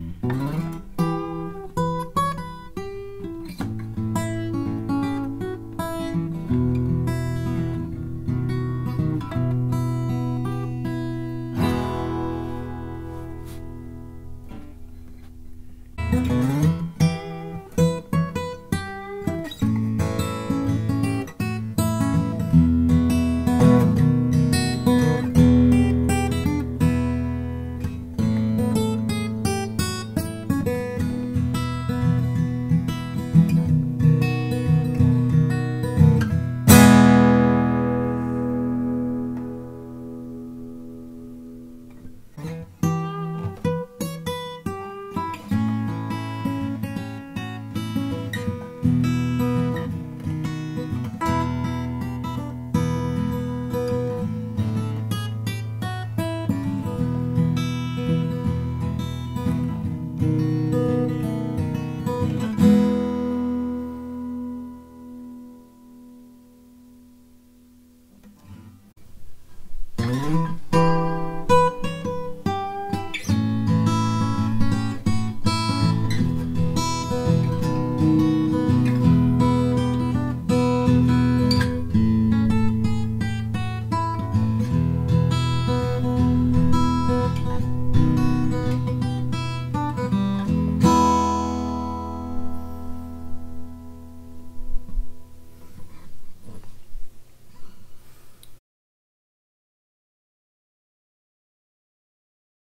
Mm-hmm.